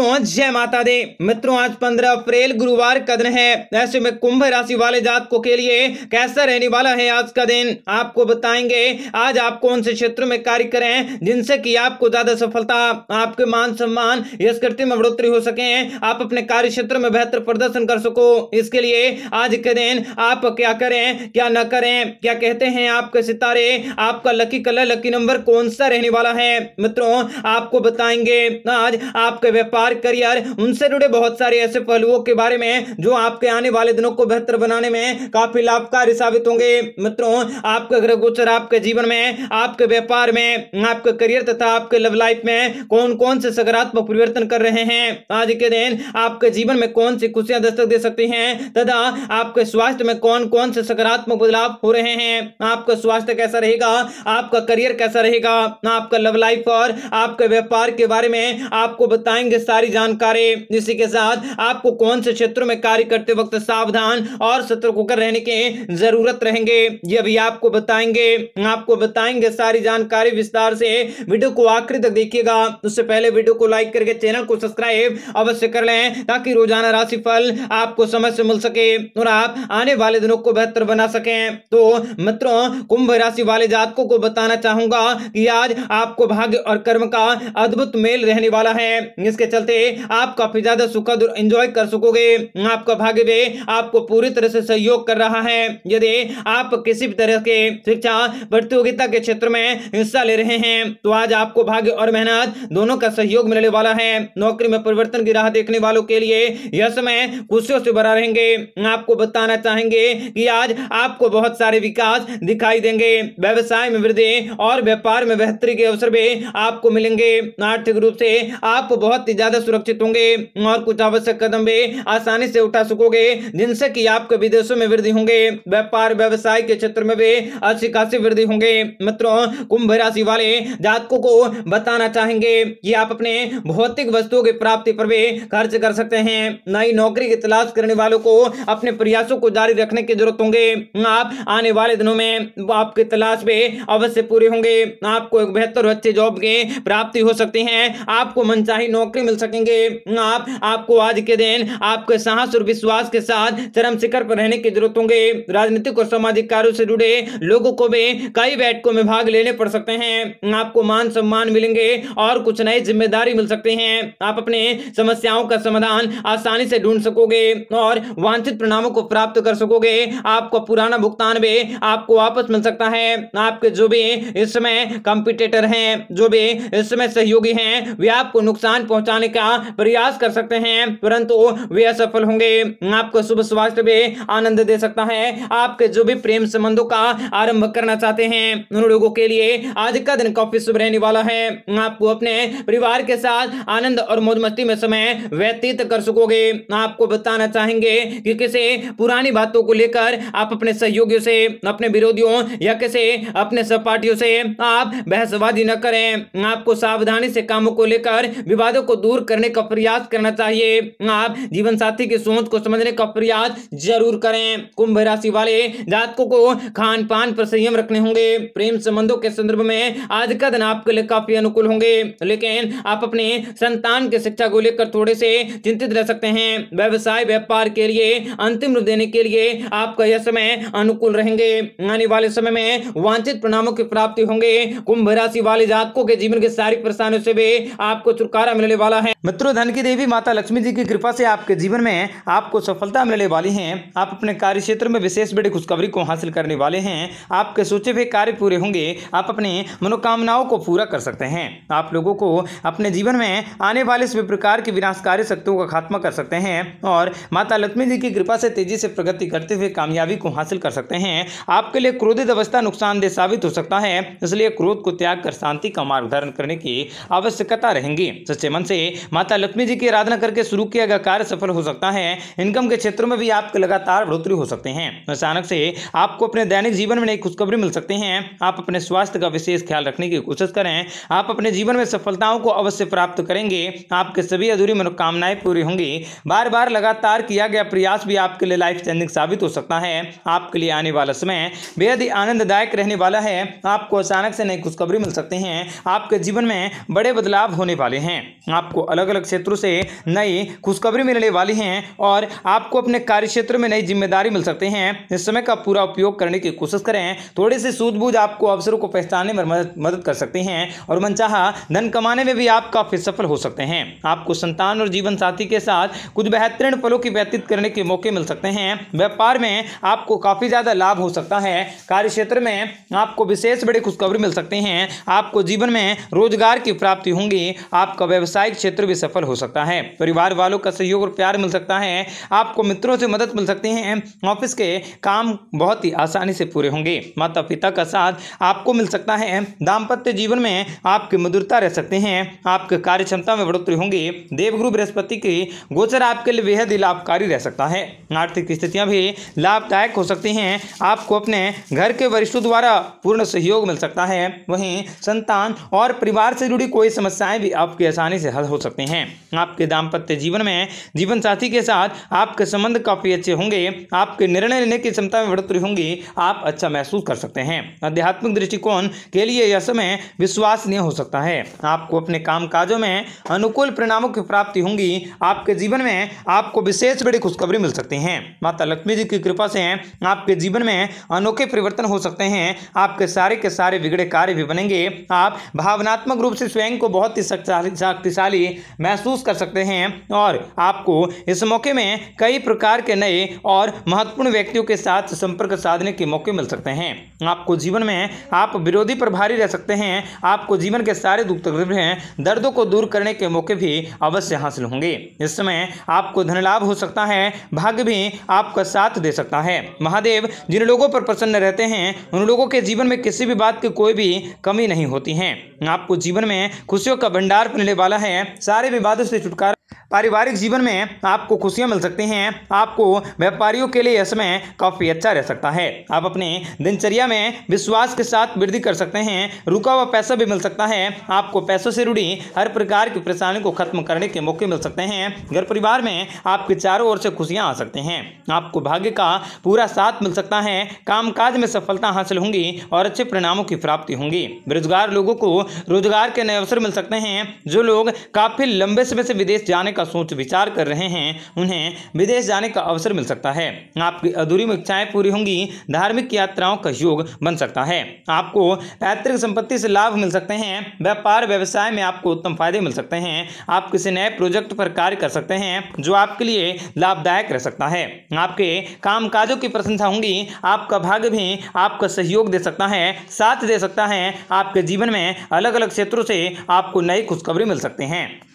तो जय माता दे। मित्रों, आज पंद्रह अप्रैल गुरुवार का दिन है। ऐसे में कुंभ राशि वाले जातकों के लिए कैसा रहने वाला है आज का दिन, आपको बताएँगे। आज आप कौन से क्षेत्र में कार्य करें जिनसे कि आपको ज़्यादा सफलता, आपके मान सम्मान, यश में बढ़ोतरी हो सके आप अपने कार्य क्षेत्र में बेहतर प्रदर्शन कर सको। इसके लिए आज के दिन आप क्या करें, क्या न करें, क्या कहते हैं आपके सितारे, आपका लकी कलर लकी नंबर कौन सा रहने वाला है? मित्रों, आपको बताएँगे। आज आपके व्यापार व्यापार करियर उनसे जुड़े बहुत सारे ऐसे पहलुओं के बारे में जो आपके आने वाले दिनों को बेहतर बनाने में काफ़ी लाभकारी साबित होंगे। मित्रों, आपके ग्रह गोचर आपके जीवन में आपके व्यापार में आपके करियर तथा आपके लव लाइफ में कौन कौन से सकारात्मक परिवर्तन कर रहे हैं? आज के दिन आपके जीवन में कौन सी खुशियाँ दस्तक दे सकती हैं? तथा आपके स्वास्थ्य में कौन कौन से सकारात्मक बदलाव हो रहे हैं? आपका स्वास्थ्य कैसा रहेगा? आपका करियर कैसा रहेगा? आपका लव लाइफ और आपके व्यापार के बारे में आपको बताएँगे सारी जानकारी। इसी के साथ आपको कौन से क्षेत्रों में कार्य करते वक्त सावधान और सतर्क होकर रहने की ज़रूरत रहेंगे, ये भी आपको बताएँगे। आपको बताएँगे सारी जानकारी विस्तार से। वीडियो को आखिरी तक देखिएगा। उससे पहले वीडियो को लाइक करके चैनल को सब्सक्राइब अवश्य कर लें, ताकि रोज़ाना राशि फल आपको समय से मिल सके और आप आने वाले दिनों को बेहतर बना सके। तो मित्रों, कुंभ राशि वाले जातकों को बताना चाहूँगा कि आज आपको भाग्य और कर्म का अद्भुत मेल रहने वाला है। इसके चलते आप काफ़ी ज़्यादा सुखद एंजॉय कर सकोगे। आपका भाग्य भी आपको पूरी तरह से सहयोग कर रहा है। यदि आप किसी भी तरह के शिक्षा, प्रतियोगिता के क्षेत्र में हिस्सा ले रहे हैं तो आज आपको भाग्य और मेहनत दोनों का सहयोग मिलने वाला है। नौकरी में परिवर्तन की राह देखने वालों के लिए यह समय खुशियों से भरा रहेंगे। आपको बताना चाहेंगे कि आज आपको बहुत सारे विकास दिखाई देंगे। व्यवसाय में वृद्धि और व्यापार में बेहतरी के अवसर भी आपको मिलेंगे। आर्थिक रूप से आप बहुत ही ज़्यादा सुरक्षित होंगे और कुछ आवश्यक कदम भी आसानी से उठा सकोगे, जिनसे कि आपके विदेशों में वृद्धि होंगे, व्यापार, व्यवसाय के क्षेत्र में भी अच्छी खासी वृद्धि होंगे। मित्रों, कुंभ राशि वाले जातकों को बताना चाहेंगे कि आप अपने भौतिक वस्तुओं की प्राप्ति पर भी खर्च कर सकते हैं। नई नौकरी की तलाश करने वालों को अपने प्रयासों को जारी रखने की ज़रूरत होंगे। आप आने वाले दिनों में आपकी तलाश में अवश्य पूरे होंगे। आपको एक बेहतर अच्छे जॉब की प्राप्ति हो सकती है। आपको मनचाही नौकरी मिल सकेंगे। आप, आपको आज के दिन, आपके साहस और विश्वास के साथ चरम शिखर पर रहने की ज़रूरत होंगे। राजनीतिक और सामाजिक कार्यों से जुड़े लोगों को भी कई बैठकों में भाग लेने पड़ सकते हैं। आपको मान सम्मान मिलेंगे और कुछ नई ज़िम्मेदारी मिल सकते हैं। आप अपने समस्याओं का समाधान आसानी से ढूंढ सकोगे और वांछित परिणामों को प्राप्त कर सकोगे। आपका पुराना भुगतान भी आपको वापस मिल सकता है। आपके जो भी इस समय कंपिटेटर हैं, जो भी इस समय सहयोगी हैं, वे आपको नुकसान पहुँचाने का प्रयास कर सकते हैं, परंतु वे असफल होंगे। आपको शुभ स्वास्थ्य भी आनंद दे सकता है। आपके जो भी प्रेम संबंधों का आरंभ करना चाहते हैं, उन लोगों के लिए आज का दिन काफ़ी शुभ रहने वाला है। आपको अपने परिवार के साथ आनंद और मौज मस्ती में समय व्यतीत कर सकोगे। आपको बताना चाहेंगे कि किसी पुरानी बातों को लेकर आप अपने सहयोगियों से, अपने विरोधियों या किसी अपने सहपाठियों से आप बहसबाजी न करें। आपको सावधानी से कामों को लेकर विवादों को दूर करने का प्रयास करना चाहिए। आप जीवन साथी की सोच को समझने का प्रयास ज़रूर करें। कुंभ राशि वाले जातकों को खान पान पर संयम रखने होंगे। प्रेम संबंधों के संदर्भ में आज का दिन आपके लिए काफ़ी अनुकूल होंगे। लेकिन आप अपने संतान की शिक्षा को लेकर थोड़े से चिंतित रह सकते हैं। व्यवसाय, व्यापार के लिए अंतिम रूप देने के लिए आपका यह समय अनुकूल रहेंगे। आने वाले समय में वांछित परिणामों की प्राप्ति होंगे। कुंभ राशि वाले जातकों के जीवन के सारी परेशानियों से भी आपको छुटकारा मिलने वाला है। मित्रों, धन की देवी माता लक्ष्मी जी की कृपा से आपके जीवन में आपको सफलता मिलने वाली है। आप अपने कार्य क्षेत्र में विशेष बड़ी खुशखबरी को हासिल करने वाले हैं। आपके सोचे हुए कार्य पूरे होंगे। आप अपनी मनोकामनाओं को पूरा कर सकते हैं। आप लोगों को अपने जीवन में आने वाले सभी प्रकार की विनाशकारी शक्तियों का खात्मा कर सकते हैं और माता लक्ष्मी जी की कृपा से तेज़ी से प्रगति करते हुए कामयाबी को हासिल कर सकते हैं। आपके लिए क्रोधित अवस्था नुकसानदेह साबित हो सकता है। इसलिए क्रोध को त्याग कर शांति का मार्ग धारण करने की आवश्यकता रहेंगी। सच्चे मन से माता लक्ष्मी जी की आराधना करके शुरू किया गया कार्य सफल हो सकता है। इनकम के क्षेत्रों में भी आपके लगातार बढ़ोतरी हो सकते हैं। अचानक से आपको अपने दैनिक जीवन में नई खुशखबरी मिल सकती हैं। आप अपने स्वास्थ्य का विशेष ख्याल रखने की कोशिश करें। आप अपने जीवन में सफलताओं को अवश्य प्राप्त करेंगे। आपके सभी अधूरी मनोकामनाएँ पूरी होंगी। बार बार लगातार किया गया प्रयास भी आपके लिए लाइफ चेंजिंग साबित हो सकता है। आपके लिए आने वाला समय बेहद ही आनंददायक रहने वाला है। आपको अचानक से नई खुशखबरी मिल सकती हैं। आपके जीवन में बड़े बदलाव होने वाले हैं। आपको अलग अलग क्षेत्रों से नई खुशखबरी मिलने वाली है और आपको अपने कार्य क्षेत्र में नई ज़िम्मेदारी मिल सकते हैं। इस समय का पूरा उपयोग करने की कोशिश करें। थोड़ी सी सूझबूझ आपको अवसरों को पहचानने में मदद कर सकते हैं और मनचाहा धन कमाने में भी आप काफ़ी सफल हो सकते हैं। आपको संतान और जीवन साथी के साथ कुछ बेहतरीन पलों की व्यतीत करने के मौके मिल सकते हैं। व्यापार में आपको काफ़ी ज़्यादा लाभ हो सकता है। कार्य क्षेत्र में आपको विशेष बड़ी खुशखबरी मिल सकते हैं। आपको जीवन में रोज़गार की प्राप्ति होंगी। आपका व्यवसायिक क्षेत्र भी सफल हो सकता है। परिवार वालों का सहयोग और प्यार मिल सकता है। आपको मित्रों से मदद मिल सकती है। ऑफ़िस के काम बहुत ही आसानी से पूरे होंगे। माता पिता का साथ आपको मिल सकता है। दाम्पत्य जीवन में आपकी मधुरता रह सकते हैं। आपके कार्य क्षमता में बढ़ोतरी होंगी। देवगुरु बृहस्पति की गोचर आपके लिए बेहद ही लाभकारी रह सकता है। आर्थिक स्थितियाँ भी लाभदायक हो सकती हैं। आपको अपने घर के वरिष्ठों द्वारा पूर्ण सहयोग मिल सकता है। वहीं संतान और परिवार से जुड़ी कोई समस्याएँ भी आपकी आसानी से हल हो सकती हैं। आपके दाम्पत्य जीवन में जीवन साथी के साथ आपके संबंध काफ़ी अच्छे होंगे, आपके निर्णय लेने की क्षमता में बढ़ोतरी होंगी, आप अच्छा महसूस कर सकते हैं। आध्यात्मिक दृष्टिकोण के लिए यह समय विश्वसनीय हो सकता है। आपको अपने काम में अनुकूल परिणामों की प्राप्ति होंगी। आपके जीवन में आपको विशेष बड़ी खुशखबरी मिल सकती है। माता लक्ष्मी जी की कृपा से आपके जीवन में अनोखे परिवर्तन हो सकते हैं। आपके सारे के सारे बिगड़े कार्य भी बनेंगे। आप भावनात्मक रूप से स्वयं को बहुत ही शक्तिशाली महसूस कर सकते हैं और आपको इस मौके में कई प्रकार के नए और महत्वपूर्ण व्यक्तियों के साथ संपर्क साधने के मौके मिल सकते हैं। आपको जीवन में आप विरोधी प्रभारी रह सकते हैं। आपको जीवन के सारे दुख तकलीफ़ हैं। दर्दों को दूर करने के मौके भी अवश्य हासिल होंगे। इस समय आपको धन लाभ हो सकता है। भाग्य भी आपका साथ दे सकता है। महादेव, जिन लोगों पर प्रसन्न रहते हैं, उन लोगों के जीवन में किसी भी बात की कोई भी कमी नहीं होती है। आपको जीवन में खुशियों का भंडार मिलने वाला है। सारे विवादों से छुटकारा पारिवारिक जीवन में आपको खुशियाँ मिल सकती हैं। आपको व्यापारियों के लिए यह समय काफ़ी अच्छा रह सकता है। आप अपने दिनचर्या में विश्वास के साथ वृद्धि कर सकते हैं। रुका हुआ पैसा भी मिल सकता है। आपको पैसों से जुड़ी हर प्रकार की परेशानी को खत्म करने के मौके मिल सकते हैं। घर परिवार में आपके चारों ओर से खुशियाँ आ सकते हैं। आपको भाग्य का पूरा साथ मिल सकता है। कामकाज में सफलता हासिल होंगी और अच्छे परिणामों की प्राप्ति होंगी। बेरोजगार लोगों को रोज़गार के नए अवसर मिल सकते हैं। जो लोग काफ़ी लंबे समय से विदेश जाने का सोच विचार कर रहे हैं, उन्हें विदेश जाने का अवसर मिल सकता है। आपकी अधूरी इच्छाएँ पूरी होंगी, धार्मिक यात्राओं का योग बन सकता है। आपको पैतृक संपत्ति से लाभ मिल सकते हैं, व्यापार व्यवसाय में आपको उत्तम फ़ायदे मिल सकते हैं, आप किसी नए प्रोजेक्ट पर कार्य कर सकते हैं, जो आपके लिए लाभदायक रह सकता है। आपके काम की प्रशंसा होंगी, आपका भाग्य भी आपका सहयोग दे सकता है, साथ दे सकता है। आपके जीवन में अलग अलग क्षेत्रों से आपको नई खुशखबरी मिल सकते हैं।